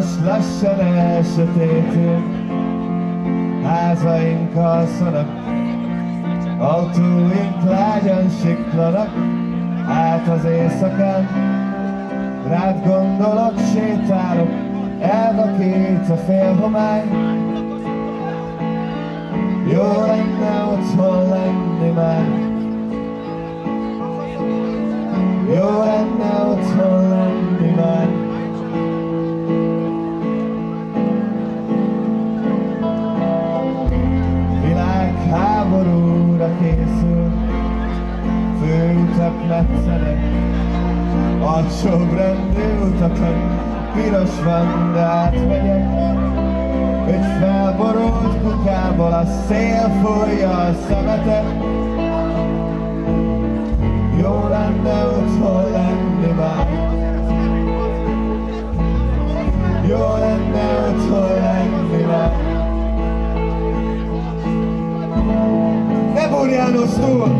most lassan elsötétül, házaink alszanak, autóink lágyan siklanak, át az éjszakán, rád gondolok, sétálok, elvakít a félhomály. Készül, főutak metszenek, alsóbrendű utakon piros van, de átmegyek, egy felborult kukából a szél fújja a szemetet. Jó lenne otthon Let's do it.